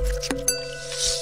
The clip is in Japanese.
you